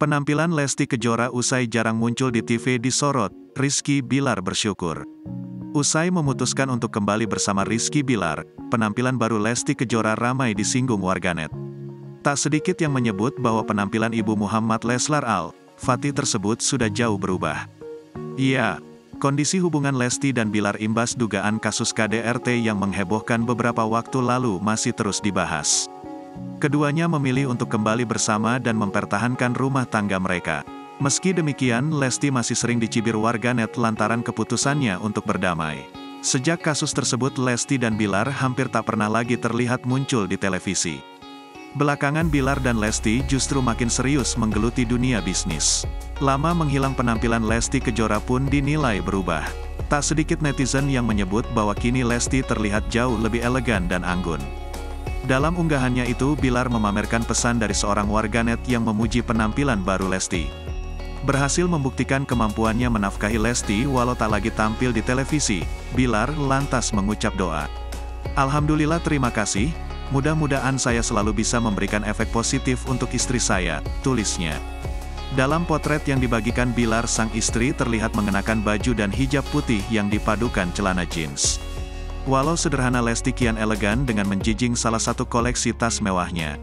Penampilan Lesti Kejora usai jarang muncul di TV disorot, Rizky Bilar bersyukur. Usai memutuskan untuk kembali bersama Rizky Bilar, penampilan baru Lesti Kejora ramai disinggung warganet. Tak sedikit yang menyebut bahwa penampilan Ibu Muhammad Leslar Al, Fatih tersebut sudah jauh berubah. Iya, kondisi hubungan Lesti dan Bilar imbas dugaan kasus KDRT yang menghebohkan beberapa waktu lalu masih terus dibahas. Keduanya memilih untuk kembali bersama dan mempertahankan rumah tangga mereka. Meski demikian, Lesti masih sering dicibir warganet lantaran keputusannya untuk berdamai. Sejak kasus tersebut Lesti dan Bilar hampir tak pernah lagi terlihat muncul di televisi. Belakangan Bilar dan Lesti justru makin serius menggeluti dunia bisnis. Lama menghilang penampilan Lesti Kejora pun dinilai berubah. Tak sedikit netizen yang menyebut bahwa kini Lesti terlihat jauh lebih elegan dan anggun. Dalam unggahannya itu Bilar memamerkan pesan dari seorang warganet yang memuji penampilan baru Lesti. Berhasil membuktikan kemampuannya menafkahi Lesti walau tak lagi tampil di televisi, Bilar lantas mengucap doa. Alhamdulillah terima kasih, mudah-mudahan saya selalu bisa memberikan efek positif untuk istri saya, tulisnya. Dalam potret yang dibagikan Bilar sang istri terlihat mengenakan baju dan hijab putih yang dipadukan celana jeans. Walau sederhana Lesti kian elegan dengan menjijing salah satu koleksi tas mewahnya.